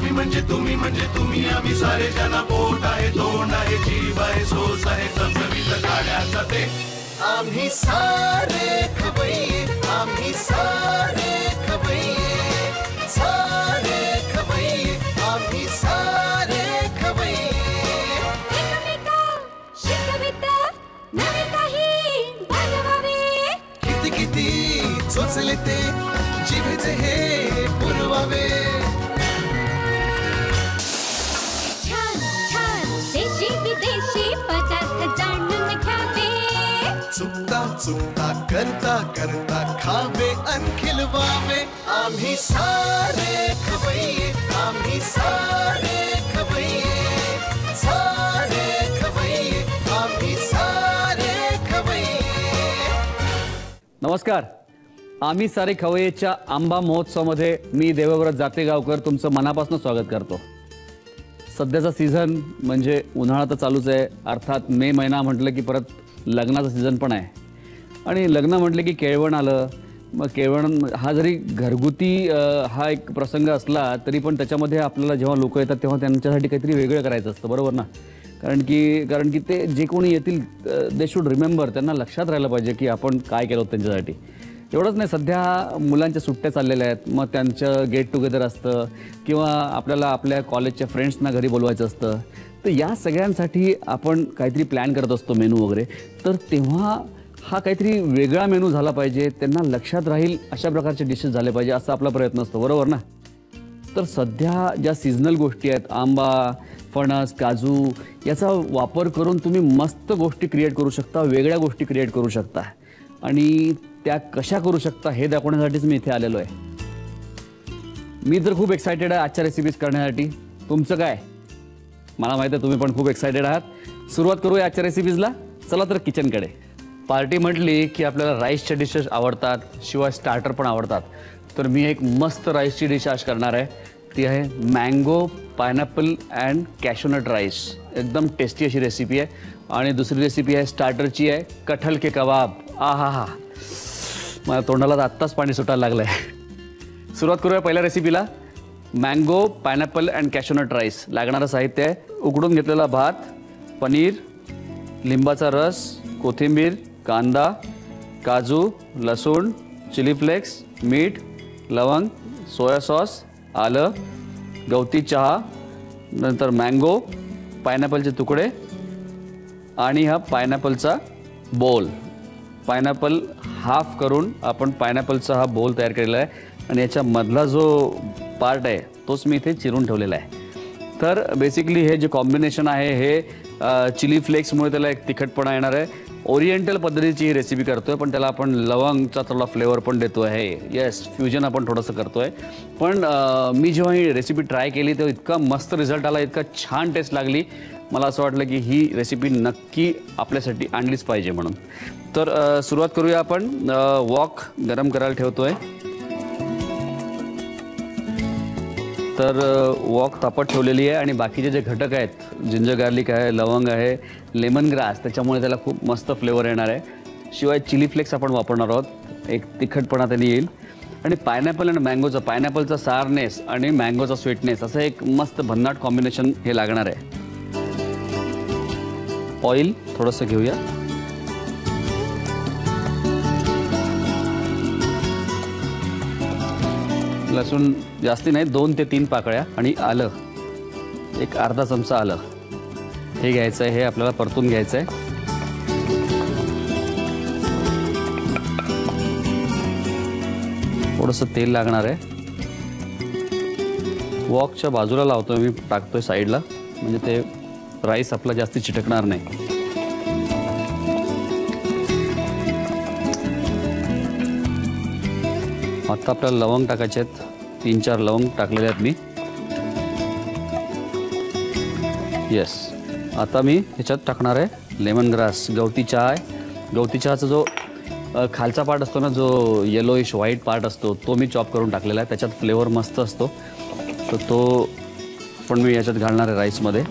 आम्ही म्हणजे तुम्ही म्हणजे तुम्ही आम्ही सारे जना पोट आहे तोंड आहे जीव आहे सोस आहे चमचमीत गाड्याचा ते. आम्ही सारे खवैये आम्ही सारे खवैये सारे खवैये आम्ही सारे बनवावे किती किती चोचले ते जिभेचे हे चुकता चुकता करता करता खावे अन खिलवावे। आम्ही सारे खवैये आम्ही सारे खवैये सारे खवैये आम्ही सारे खवैये नमस्कार. आम्ही सारे खवयेच्या आंबा महोत्सवामध्ये मी देवव्रत जातेगावकर तुमचं मनापासून स्वागत करतो. सध्याचा सीझन म्हणजे उन्हाळा तर चालूच आहे. अर्थात मे महिना म्हटलं की परत लग्नाचा सीझन पण आहे. आणि लग्न म्हटलं की केळवण आलं. मग केळवण हा जरी घरगुती हा एक प्रसंग असला तरी पण त्याच्यामध्ये आपल्याला जेव्हा लोक येतात तेव्हा त्यांच्यासाठी काहीतरी वेगळं करायचं असतं. बरोबर ना? कारण की कारण की ते जे कोणी येतील दे शूड रिमेंबर त्यांना लक्षात राहिलं पाहिजे की आपण काय केलं होतं त्यांच्यासाठी. एवढंच नाही सध्या मुलांच्या सुट्ट्या चाललेल्या आहेत. मग त्यांचं गेट टुगेदर असतं. किंवा आपल्याला आपल्या कॉलेजच्या फ्रेंड्सना घरी बोलवायचं असतं. तर या सगळ्यांसाठी आपण काहीतरी प्लॅन करत असतो मेनू वगैरे. तर तेव्हा हा काहीतरी वेगळा मेनू झाला पाहिजे. त्यांना लक्षात राहील अशा प्रकारचे डिशेस झाले पाहिजे असा आपला प्रयत्न असतो. बरोबर ना? तर सध्या ज्या सीझनल गोष्टी आहेत आंबा फणस काजू याचा वापर करून तुम्ही मस्त गोष्टी क्रिएट करू शकता वेगळ्या गोष्टी क्रिएट करू शकता. आणि त्या कशा करू शकता हे दाखवण्यासाठीच मी इथे आलेलो आहे. मी तर खूप एक्सायटेड आहे आजच्या रेसिपीज करण्यासाठी. तुमचं काय? मला माहिती आहे तुम्ही पण खूप एक्सायटेड आहात. सुरुवात करूया आजच्या रेसिपीजला चला तर किचनकडे पार्टी म्हटली की आपल्याला राईसच्या डिशेस आवडतात शिवाय स्टार्टर पण आवडतात. तर मी एक मस्त राईसची डिश आज करणार आहे. ती आहे mango pineapple and cashew nut rice एकदम टेस्टी अशी रेसिपी आहे. आणि दुसरी रेसिपी आहे स्टार्टरची आहे कठल के कबाब. आ हा. हा मला तोंडाला तर आत्ताच पाणी सुटायला लागलं आहे सुरुवात करूया पहिल्या रेसिपीला mango pineapple and cashew nut rice. लागणारं साहित्य आहे. उकडून घेतलेला भात पनीर लिंबाचा रस कोथिंबीर कांदा काजू लसूण चिली फ्लेक्स मीठ लवंग सोया सॉस आलं गवती चहा नंतर मँगो पायनॅपलचे तुकडे आणि हा पायनॅपलचा बोल. पायनॅपल हाफ करून आपण पायनॅपलचा हा बोल तयार केलेला आहे. आणि याच्यामधला जो पार्ट आहे तोच मी इथे चिरून ठेवलेला आहे. तर बेसिकली हे जे कॉम्बिनेशन आहे हे चिली फ्लेक्समुळे त्याला एक तिखटपणा येणार आहे. ओरिएंटल पद्धतीची ही रेसिपी करतोय पण त्याला आपण लवंगचा थोडा फ्लेवर पण देतो आहे येस फ्युजन आपण थोडंसं करतोय. पण मी जेव्हा ही रेसिपी ट्राय केली तेव्हा इतका मस्त रिझल्ट आला इतका छान टेस्ट लागली. मला असं वाटलं की ही रेसिपी नक्की आपल्यासाठी आणलीच पाहिजे म्हणून. तर सुरुवात करूया आपण. वॉक गरम करायला ठेवतो आहे तर वॉक तापत ठेवलेली आहे आणि बाकीचे जे घटक आहेत जिंजर गार्लिक आहे लवंग आहे लेमन ग्रास त्याच्यामुळे त्याला खूप मस्त फ्लेवर येणार आहे. शिवाय चिली फ्लेक्स आपण वापरणार आहोत. एक तिखटपणा त्यांनी येईल. आणि पायनॅपल आणि मँगोचा पायनॅपलचा सारनेस आणि मँगोचा स्वीटनेस असं एक मस्त भन्नाट कॉम्बिनेशन हे लागणार आहे. ऑइल थोडंसं घेऊया. लसूण जास्ती नाही दोन ते तीन पाकळ्या आणि आलं. एक अर्धा चमचा आलं. हे घ्यायचं आहे हे आपल्याला परतून घ्यायचं आहे. थोडंसं तेल लागणार आहे. वॉकच्या बाजूला लावतो मी टाकतोय साईडला. म्हणजे ते राईस आपला जास्ती चिटकणार नाही. आता आपल्याला लवंग टाकायचे आहेत. तीन चार लवंग टाकलेले आहेत मी. येस आता मी ह्याच्यात टाकणार आहे लेमन ग्रास गवती चहा गवती चहाचा जो खालचा पार्ट असतो ना जो येलोइश व्हाईट पार्ट असतो तो मी चॉप करून टाकलेला आहे. त्याच्यात फ्लेवर मस्त असतो. तर तो पण मी याच्यात घालणार आहे राईसमध्ये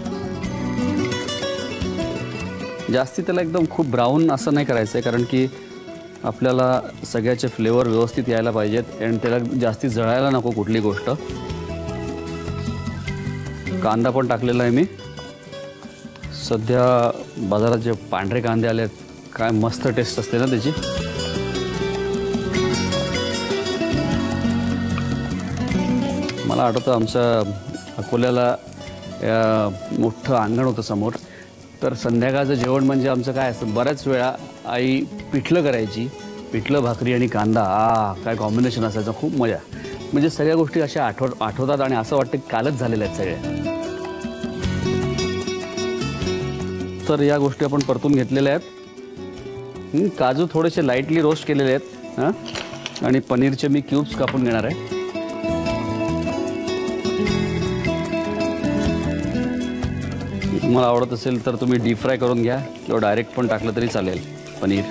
जास्ती त्याला एकदम खूप ब्राऊन असं नाही करायचं आहे कारण की आपल्याला सगळ्याचे फ्लेवर व्यवस्थित यायला पाहिजेत आणि त्याला जास्ती जळायला नको कुठली गोष्ट. कांदा पण टाकलेला आहे मी. सध्या बाजारात जे पांढरे कांदे आले आहेत काय मस्त टेस्ट असते ना त्याची. मला आठवतं आमचं अकोल्याला मोठं अंगण होतं समोर. तर संध्याकाळचं जेवण म्हणजे आमचं काय असतं बऱ्याच वेळा आई पिठलं करायची पिठलं भाकरी आणि कांदा. आ काय कॉम्बिनेशन असायचं खूप मजा. म्हणजे सगळ्या गोष्टी अशा आठव आठवतात आणि असं वाटतं की कालच झालेल्या आहेत सगळ्या तर या गोष्टी आपण परतून घेतलेल्या आहेत. काजू थोडेसे लाईटली रोस्ट केलेले आहेत. हां आणि पनीरचे मी क्यूब्स कापून घेणार आहे. तुम्हाला आवडत असेल तर तुम्ही डीप फ्राय करून घ्या किंवा डायरेक्ट पण टाकलं तरी चालेल. पनीर.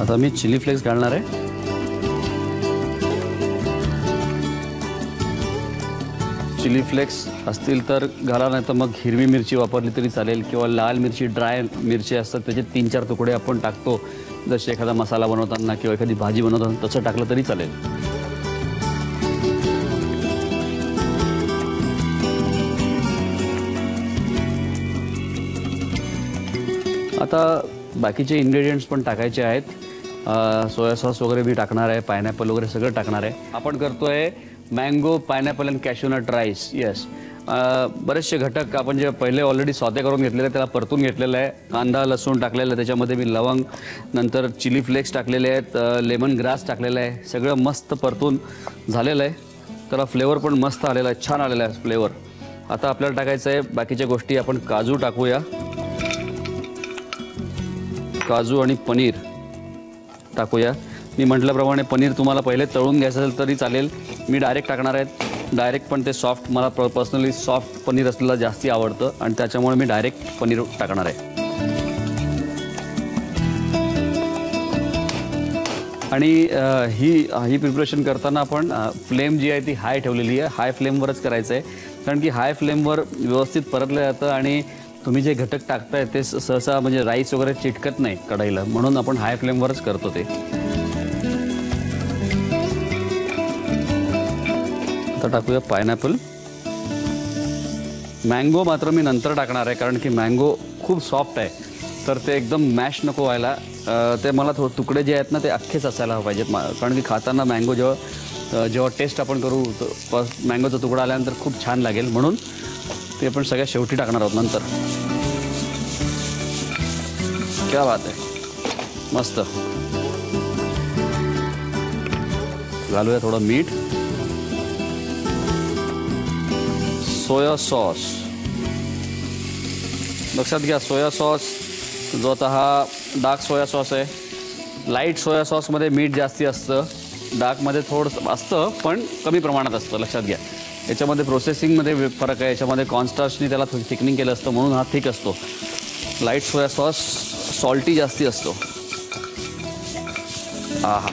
आता मी चिली फ्लेक्स घालणार आहे. चिली फ्लेक्स असतील तर घाला नाही तर मग हिरवी मिरची वापरली तरी चालेल किंवा लाल मिरची ड्राय मिरची असतात त्याचे तीन चार तुकडे आपण टाकतो. जसे एखादा मसाला बनवताना किंवा एखादी भाजी बनवताना तसं टाकलं तरी चालेल. आता बाकीचे इन्ग्रेडियंट्स पण टाकायचे आहेत. सोया सॉस वगैरे मी टाकणार आहे पायनॅपल वगैरे सगळं टाकणार आहे. आपण करतोय mango pineapple and cashew nut rice yes बरेचसे घटक आपण जे पहिले ऑलरेडी स्वते करून घेतलेले आहे, त्याला परतून घेतलेलं आहे. कांदा लसूण टाकलेलं आहे त्याच्यामध्ये मी लवंग नंतर चिली फ्लेक्स टाकलेले आहेत लेमन ग्रास टाकलेलं आहे. सगळं मस्त परतून झालेलं आहे. त्याला फ्लेवर पण मस्त आलेला आहे छान आलेला आहे फ्लेवर आता आपल्याला टाकायचं आहे बाकीच्या गोष्टी आपण काजू टाकूया. काजू आणि पनीर टाकूया. मी म्हटल्याप्रमाणे पनीर तुम्हाला पहिले तळून घ्यायचं असेल तरी चालेल. मी डायरेक्ट टाकणार आहे. डायरेक्ट पण ते सॉफ्ट मला प पर्सनली सॉफ्ट पनीर असलेलं जास्ती आवडतं आणि त्याच्यामुळे मी डायरेक्ट पनीर टाकणार आहे. आणि ही ही प्रिपरेशन करताना आपण फ्लेम जी आहे ती हाय ठेवलेली आहे. हाय फ्लेमवरच करायचं आहे कारण की हाय फ्लेमवर व्यवस्थित परतलं जातं आणि तुम्ही जे घटक टाकताय ते सहसा म्हणजे राईस वगैरे चिटकत नाही कढईला. म्हणून आपण हाय फ्लेमवरच करतो ते. आता टाकूया पायनॅपल मँगो मात्र मी नंतर टाकणार आहे कारण की मँगो खूप सॉफ्ट आहे. तर ते एकदम मॅश नको व्हायला. ते मला थोडं तुकडे जे आहेत ना ते अख्खेच असायला पाहिजेत. मा- कारण की खाताना मँगो जेव्हा जेव्हा टेस्ट आपण करू मँगोचा तुकडा आल्यानंतर खूप छान लागेल. म्हणून ते आपण सगळ्या शेवटी टाकणार आहोत नंतर. क्या बात आहे. मस्त. घालूया थोडं मीठ. Soya sauce. लक्षात घ्या सोया सॉस जो आता हा डार्क सोया सॉस आहे. लाइट सोया सॉसमध्ये मीठ जास्ती असतं. डार्कमध्ये थोडंसं असतं पण कमी प्रमाणात असतं. लक्षात घ्या. याच्यामध्ये प्रोसेसिंगमध्ये फरक आहे. याच्यामध्ये कॉन्स्टार्चनी त्याला थिकनिंग केलं असतं म्हणून हा थिक असतो. लाइट सोया सॉस सॉल्टी जास्ती असतो. आहा.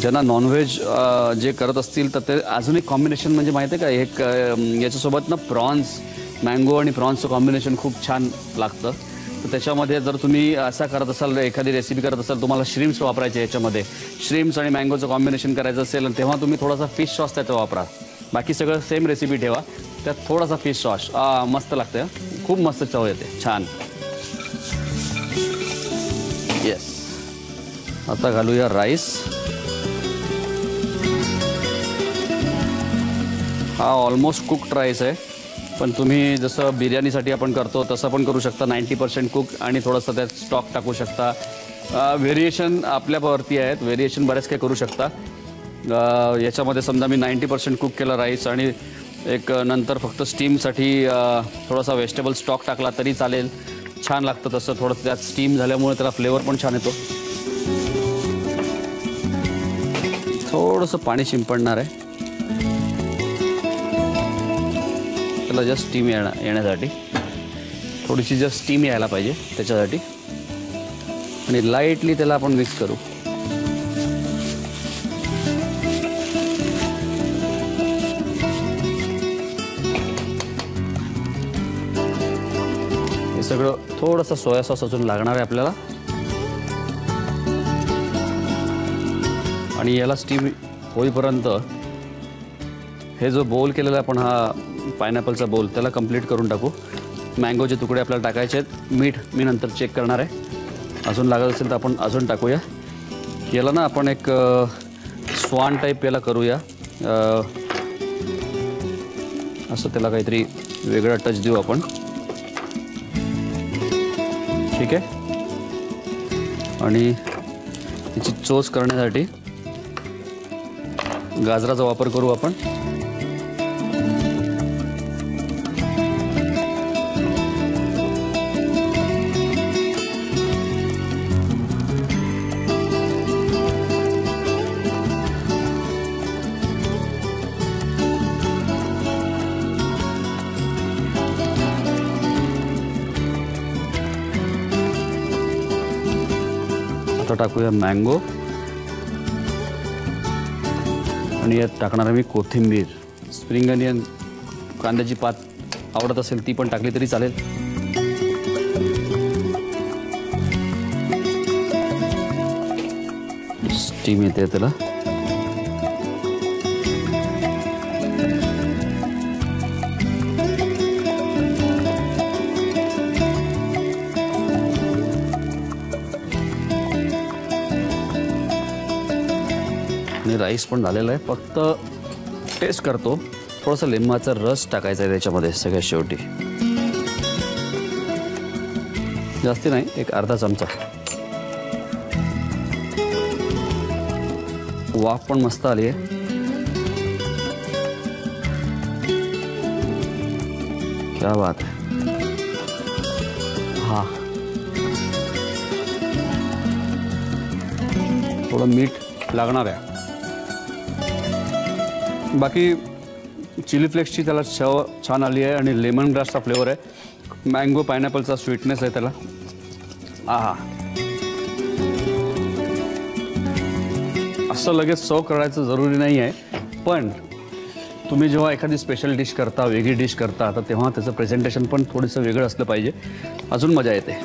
ज्यांना नॉनव्हेज जे करत असतील तर ते अजून एक कॉम्बिनेशन म्हणजे माहिती आहे का? एक याच्यासोबत ना प्रॉन्स मँगो आणि प्रॉन्सचं कॉम्बिनेशन खूप छान लागतं. तर त्याच्यामध्ये जर तुम्ही असा करत असाल एखादी रेसिपी करत असाल तुम्हाला श्रीम्स वापरायचे याच्यामध्ये. श्रीम्स आणि मँगोचं कॉम्बिनेशन करायचं असेल तेव्हा तुम्ही थोडासा फिश सॉस त्याचा वापरा. बाकी सगळं सेम रेसिपी ठेवा. त्यात थोडासा फिश सॉस मस्त लागतं खूप मस्त चव येते. छान. येस आता घालूया राईस हा ऑलमोस्ट कुक्ड राईस आहे. पण तुम्ही जसं बिर्याणीसाठी आपण करतो तसं पण करू शकता. नाईंटी पर्सेंट कुक आणि थोडंसं त्यात स्टॉक टाकू शकता. व्हेरिएशन आपल्यावरती आहेत. व्हेरिएशन बऱ्याच काही करू शकता. याच्यामध्ये समजा मी नाईंटी पर्सेंट कुक केलं राईस आणि एक नंतर फक्त स्टीमसाठी थोडासा व्हेजिटेबल स्टॉक टाकला तरी चालेल. छान लागतं तसं. थोडं त्यात स्टीम झाल्यामुळे त्याला फ्लेवर पण छान येतो. थोडंसं पाणी शिंपडणार आहे. त्याला जस्ट स्टीम येणार येण्यासाठी. थोडीशी जस्ट स्टीम यायला पाहिजे त्याच्यासाठी. आणि लाईटली त्याला आपण मिक्स करू. हे सगळं थोडंसं सोया सॉस अजून लागणार आहे आपल्याला. आणि याला स्टीम होईपर्यंत हे जो बोल केलेला आपण हा पायनॅपलचा बोल त्याला कंप्लीट करून टाकू. मँगोचे तुकडे आपल्याला टाकायचे आहेत. मीठ मी नंतर चेक करणार आहे. अजून लागत असेल तर आपण अजून टाकूया. याला ना आपण एक स्वान टाईप याला करूया. असं त्याला काहीतरी वेगळा टच देऊ आपण. ठीक आहे? आणि त्याची चोच करण्यासाठी गाजराचा वापर करू आपण. टाकूया मँगो आणि यात टाकणार मी कोथिंबीर. स्प्रिंग अनियन कांद्याची पात आवडत असेल ती पण टाकली तरी चालेल. स्टीम येते त्याला. राईस पण झालेला आहे. फक्त टेस्ट करतो. थोडंसं लिंबाचा रस टाकायचा आहे त्याच्यामध्ये सगळ्यात शेवटी. जास्ती नाही एक अर्धा चमचा. वाफ पण मस्त आली आहे. क्या बात है हा. थोडं मीठ लागणार आहे. बाकी चिली फ्लेक्सची त्याला चव छान आली आहे आणि लेमन ग्रासचा फ्लेवर आहे. मँगो पायनॅपलचा स्वीटनेस आहे त्याला. आहा. असं लगेच सर्व करायचं जरुरी नाही आहे. पण तुम्ही जेव्हा एखादी स्पेशल डिश करता वेगळी डिश करता तर तेव्हा त्याचं प्रेझेंटेशन पण थोडंसं वेगळं असलं पाहिजे. अजून मजा येते.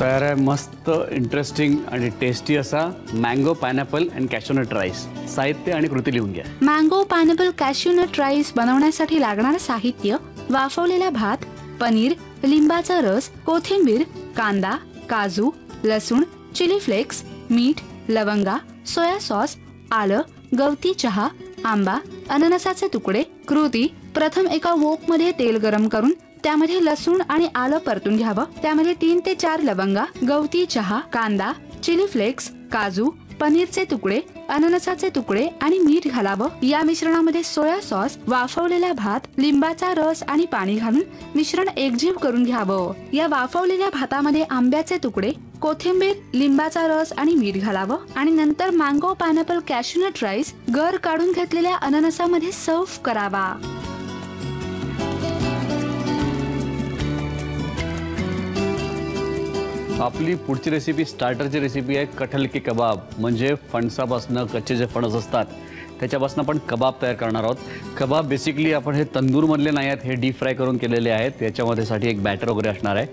तयार आहे. मस्त इंटरेस्टिंग आणि टेस्टी असा mango pineapple and cashew nut rice साहित्य आणि कृती लिहून घ्या. मँगो पायनॅपल कॅशोनट राईस बनवण्यासाठी लागणारं साहित्य वाफवलेला भात पनीर लिंबाचा रस कोथिंबीर कांदा काजू लसूण चिली फ्लेक्स मीठ लवंगा सोया सॉस आलं गवती चहा आंबा अननसाचे तुकडे कृती प्रथम एका वोकमध्ये तेल गरम करून त्यामध्ये लसूण आणि आलं परतून घ्यावं. त्यामध्ये तीन ते चार लवंगा गवती चहा कांदा चिली फ्लेक्स काजू पनीरचे तुकडे अननसाचे तुकडे आणि मीठ घालावं. या मिश्रणामध्ये सोया सॉस वाफवलेला भात लिंबाचा रस आणि पाणी घालून मिश्रण एकजीव करून घ्यावं. या वाफवलेल्या भातामध्ये आंब्याचे तुकडे कोथिंबीर लिंबाचा रस आणि मीठ घालावं. आणि नंतर मँगो पायनॅपल कॅशनट राईस गर काढून घेतलेल्या अननसामध्ये सर्व्ह करावा. आपली पुढची रेसिपी स्टार्टरची रेसिपी आहे कठल की कबाब. म्हणजे फणसापासनं कच्चे जे फणस असतात त्याच्यापासून आपण कबाब तयार करणार आहोत. कबाब बेसिकली आपण हे तंदूरमधले नाही आहेत हे डीप फ्राय करून केलेले आहेत. याच्यामध्ये साठी एक बॅटर वगैरे असणार आहे.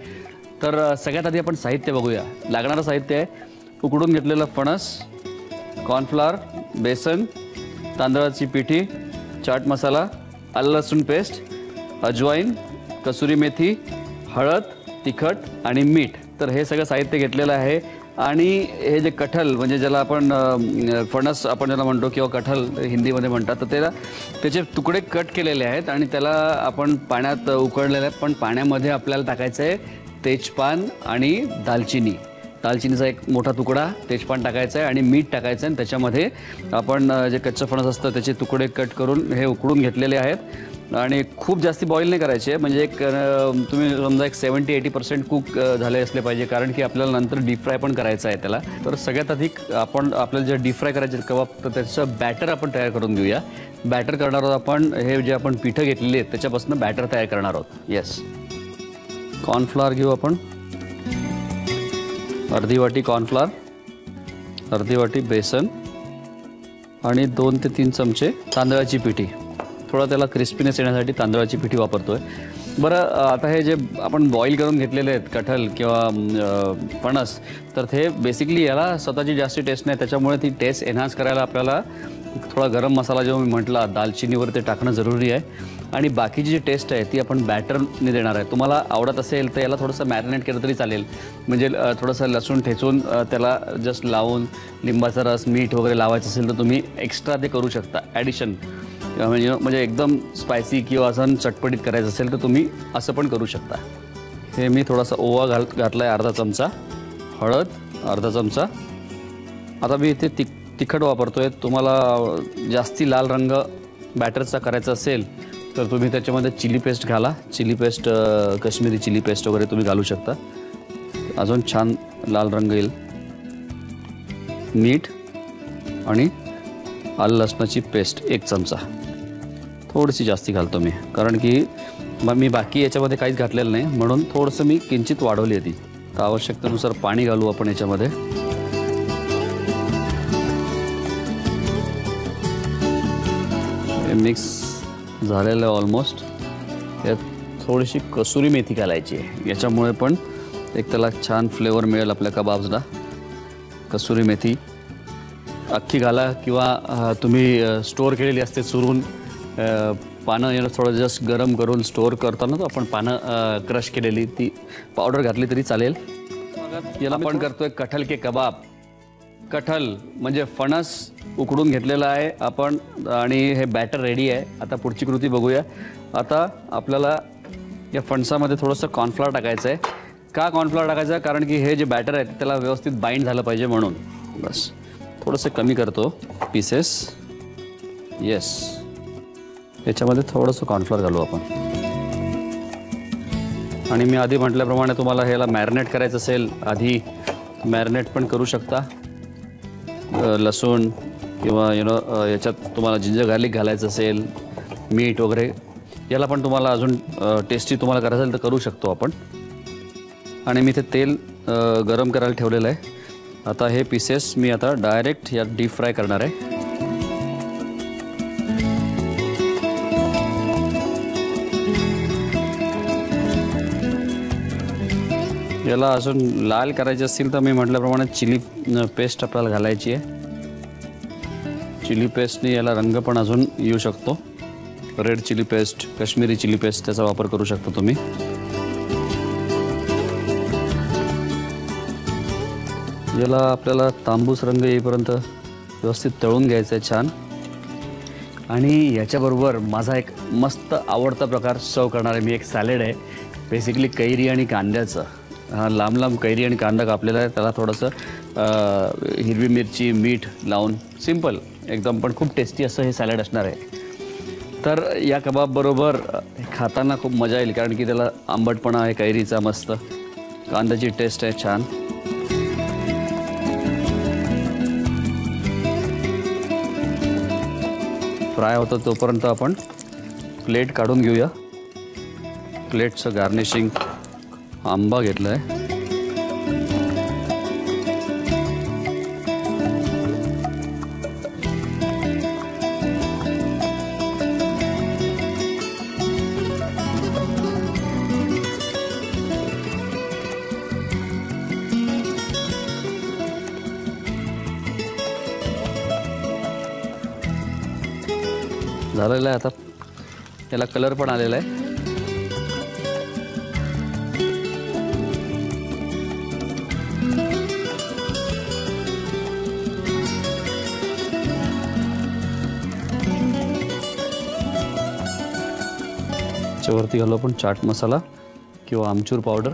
तर सगळ्यात आधी आपण साहित्य बघूया. लागणारं साहित्य आहे उकडून घेतलेलं फणस कॉर्नफ्लॉर बेसन तांदळाची पिठी चाट मसाला आलं लसूण पेस्ट अजवाईन कसुरी मेथी हळद तिखट आणि मीठ. तर हे सगळं साहित्य घेतलेलं आहे. आणि हे जे कठल म्हणजे ज्याला आपण फणस आपण ज्याला म्हणतो किंवा कठल हिंदीमध्ये म्हणतात तर त्याला त्याचे तुकडे कट केलेले आहेत आणि त्याला आपण पाण्यात उकळलेलं आहे. पण पाण्यामध्ये आपल्याला टाकायचं आहे तेजपान आणि दालचिनी. दालचिनीचा एक मोठा तुकडा तेजपान टाकायचा आहे आणि मीठ टाकायचं आहे आणि त्याच्यामध्ये आपण जे कच्चं फणस असतं त्याचे तुकडे कट करून हे उकडून घेतलेले आहेत. आणि खूप जास्ती बॉईल नाही करायचे. म्हणजे एक तुम्ही समजा एक सेवन्टी एटी पर्सेंट कुक झाले असले पाहिजे. कारण की आपल्याला नंतर डीप फ्राय पण करायचं आहे त्याला. तर सगळ्यात अधिक आपण आपल्याला जे डीप फ्राय करायचे कबाब तर त्याचं बॅटर आपण तयार करून घेऊया. बॅटर करणार आहोत आपण हे जे आपण पिठं घेतलेली आहेत त्याच्यापासून बॅटर तयार करणार आहोत. येस कॉर्नफ्लॉवर घेऊ आपण. अर्धी वाटी कॉर्नफ्लॉवर अर्धी वाटी बेसन आणि दोन ते तीन चमचे तांदळाची पिठी. थोडा त्याला क्रिस्पीनेस येण्यासाठी तांदळाची पिठी वापरतोय. बरं आता हे जे आपण बॉईल करून घेतलेले आहेत कठल किंवा फणस तर ते बेसिकली याला स्वतःची जास्ती टेस्ट नाही. त्याच्यामुळे ती टेस्ट एन्हान्स करायला आपल्याला थोडा गरम मसाला जेव्हा मी म्हटला दालचिनीवर ते टाकणं जरुरी आहे. आणि बाकीची जी टेस्ट आहे ती आपण बॅटरने देणार आहे. तुम्हाला आवडत असेल तर याला थोडंसं मॅरिनेट केलं तरी चालेल. म्हणजे थोडंसं लसूण ठेचून त्याला जस्ट लावून लिंबाचा रस मीठ वगैरे लावायचं असेल तर तुम्ही एक्स्ट्रा ते करू शकता. ॲडिशन म्हणजे म्हणजे एकदम स्पायसी किंवा असं चटपटीत करायचं असेल तर तुम्ही असं पण करू शकता. हे मी थोडासा ओवा घाल घातला आहे अर्धा चमचा. हळद अर्धा चमचा. आता मी इथे तिख तिखट वापरतो आहे तुम्हाला जास्ती लाल रंग बॅटरचा करायचा असेल तर तुम्ही त्याच्यामध्ये चिली पेस्ट घाला. Chilli paste Kashmiri chilli paste वगैरे तुम्ही घालू शकता. अजून छान लाल रंग येईल. मीठ आणि आलं लसणाची पेस्ट एक चमचा. थोडीशी जास्ती घालतो मी. कारण की मग मी बाकी याच्यामध्ये काहीच घातलेलं नाही. म्हणून थोडंसं मी किंचित वाढवली आहे ती. आवश्यकतेनुसार पाणी घालू आपण याच्यामध्ये. मिक्स झालेलं आहे ऑलमोस्ट यात थोडीशी कसुरी मेथी घालायची आहे. याच्यामुळे पण एक त्याला छान फ्लेवर मिळेल आपल्या कबाब्सला कसुरी मेथी. अख्खी घाला किंवा तुम्ही स्टोअर केलेली असते चुरून पानं याला थोडं जस्ट गरम करून स्टोअर करताना आपण पानं क्रश केलेली ती पावडर घातली तरी चालेल. याला आपण करतोय कठल के कबाब. कठल म्हणजे फणस उकडून घेतलेला आहे आपण आणि हे बॅटर रेडी आहे. आता पुढची कृती बघूया. आता आपल्याला या फणसामध्ये थोडंसं कॉर्नफ्लॉवर टाकायचं आहे. का कॉर्नफ्लॉवर टाकायचं? आहे कारण की हे जे बॅटर आहे त्याला व्यवस्थित बाइंड झालं पाहिजे म्हणून. बस. थोडंसं कमी करतो. पीसेस येस याच्यामध्ये थोडंसं कॉर्नफ्लोअर घालू आपण. आणि मी आधी म्हटल्याप्रमाणे तुम्हाला ह्याला मॅरिनेट करायचं असेल आधी मॅरिनेट पण करू शकता. लसूण किंवा यु नो याच्यात तुम्हाला जिंजर गार्लिक घालायचं असेल मीठ वगैरे याला पण तुम्हाला अजून टेस्टी तुम्हाला करायचं असेल तर करू शकतो आपण. आणि मी ते तेल गरम करायला ठेवलेलं आहे. आता हे पीसेस मी आता डायरेक्ट यात डीप फ्राय करणार आहे. याला अजून लाल करायचे असतील तर मी म्हटल्याप्रमाणे चिली पेस्ट आपल्याला घालायची आहे. चिली पेस्टने याला रंग पण अजून येऊ शकतो. Red chilli paste Kashmiri chilli paste त्याचा वापर करू शकता तुम्ही. याला आपल्याला तांबूस रंग येईपर्यंत व्यवस्थित तळून घ्यायचं आहे छान. आणि याच्याबरोबर माझा एक मस्त आवडता प्रकार सर्व करणारा मी एक सॅलेड आहे. बेसिकली कैरी आणि कांद्याचं. हा लांब लांब कैरी आणि कांदा कापलेला आहे. त्याला थोडंसं हिरवी मिरची मीठ लावून सिंपल एकदम पण खूप टेस्टी असं हे सॅलड असणार आहे. तर या कबाबबरोबर खाताना खूप मजा येईल कारण की त्याला आंबटपणा आहे कैरीचा मस्त. कांद्याची टेस्ट आहे छान. फ्राय होतं तोपर्यंत आपण प्लेट काढून घेऊया. प्लेटचं गार्निशिंग. आंबा घेतला आहे झालेलं आहे आता याला कलर पण आलेला आहे त्याच्यावरती घालू आपण चाट मसाला किंवा आमचूर पावडर.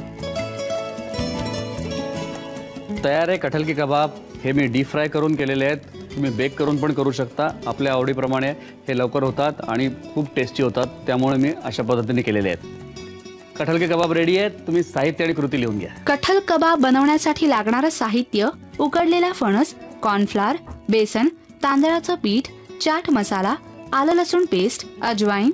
तयार आहे कठल की कबाब. हे मी डीप फ्राय करून केलेले आहेत. तुम्ही बेक करून पण करू शकता. आपल्या आवडीप्रमाणे हे लवकर होतात आणि खूप टेस्टी होतात. त्यामुळे मी अशा पद्धतीने केलेले आहेत. कठल के कबाब रेडी आहेत. तुम्ही साहित्य आणि कृती लिहून घ्या. कठल कबाब बनवण्यासाठी लागणारं साहित्य उकडलेला फणस कॉर्नफ्लार बेसन तांदळाचं पीठ चाट मसाला आलं लसूण पेस्ट अजवाईन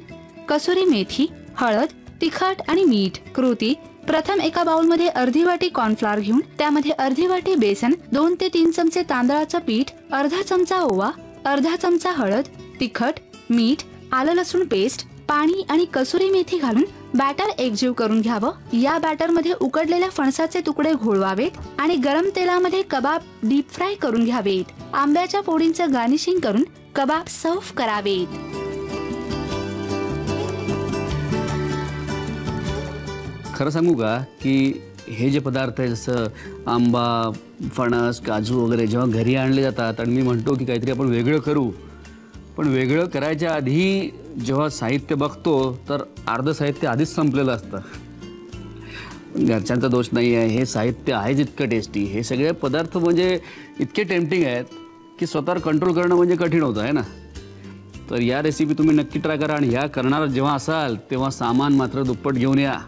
कसुरी मेथी हळद तिखट आणि मीठ कृती प्रथम एका बाउलमध्ये अर्धी वाटी कॉर्नफ्लॉर घेऊन त्यामध्ये अर्धी वाटी बेसन दोन ते तीन चमचे तांदळाचं पीठ अर्धा चमचा ओवा अर्धा चमचा हळद तिखट मीठ आलं लसूण पेस्ट पाणी आणि कसुरी मेथी घालून बॅटर एकजीव करून घ्यावं. या बॅटरमध्ये उकडलेल्या फणसाचे तुकडे घोळवावेत आणि गरम तेलामध्ये कबाब डीप फ्राय करून घ्यावेत. आंब्याच्या फोडींचं गार्निशिंग करून कबाब सर्व्ह करावेत. खरं सांगू का की हे जे पदार्थ आहे जसं आंबा फणस काजू वगैरे जेव्हा घरी आणले जातात आणि मी म्हणतो की काहीतरी आपण वेगळं करू पण वेगळं करायच्या आधी जेव्हा साहित्य बघतो तर अर्धं साहित्य आधीच संपलेलं असतं. घरच्यांचा दोष नाही आहे हे साहित्य आहेच इतकं टेस्टी हे सगळे पदार्थ म्हणजे इतके टेम्पटिंग आहेत की स्वतःवर कंट्रोल करणं म्हणजे कठीण होतं आहे ना? तर या रेसिपी तुम्ही नक्की ट्राय करा आणि ह्या करणार जेव्हा असाल तेव्हा सामान मात्र दुप्पट घेऊन या.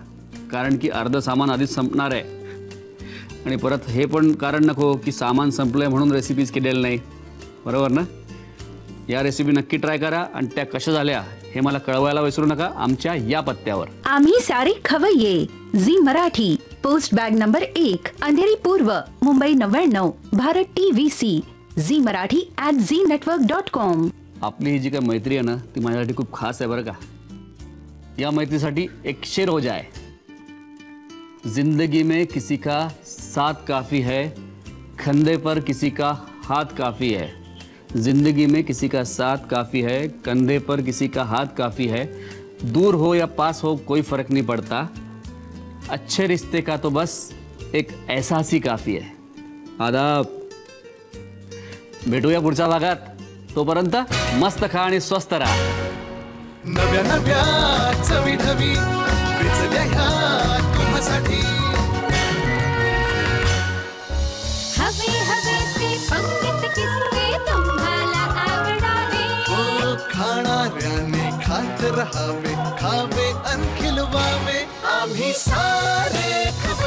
कारण की अर्धं सामान आधीच संपणार आहे. आणि परत हे पण कारण नको की सामान संपलंय म्हणून रेसिपीज केलेल्या नाही. बरोबर ना? या रेसिपी नक्की ट्राय करा आणि त्या कशा झाल्या हे मला कळवायला विसरू नका आमच्या या पत्त्यावर. आम्ही सारे खवय्ये Zee Marathi post bag number एक अंधेरी पूर्व मुंबई नव्याण्णव Bharat T V C Zee Marathi at Zee network dot com आपली ही जी काय मैत्री आहे ना ती माझ्यासाठी खूप खास आहे बरं का. या मैत्रीसाठी एक शेर हो जाए ज़िंदगी में किसी का साथ काफ़ी है, कंधे पर किसी का हाथ काफ़ी है। ज़िंदगी में किसी का साथ काफ़ी है, कंधे पर किसी का हाथ काफ़ी है। दूर हो या पास हो कोई फ़र्क नहीं पड़ता। अच्छे रिश्ते का तो बस एक एहसास ही काफ़ी है। आदाब। भेटूया पुढच्या भागात। तोपर्यंत मस्त खा आणि स्वस्त राहा। नव्या नव्या चवी ढवी तुम्हासाठी हवे हवे किस्से तुम्हाला आवडावे. ओ खाणाऱ्याने खात रहावे खावे अन खिलवावे. आम्ही सारे खवय्ये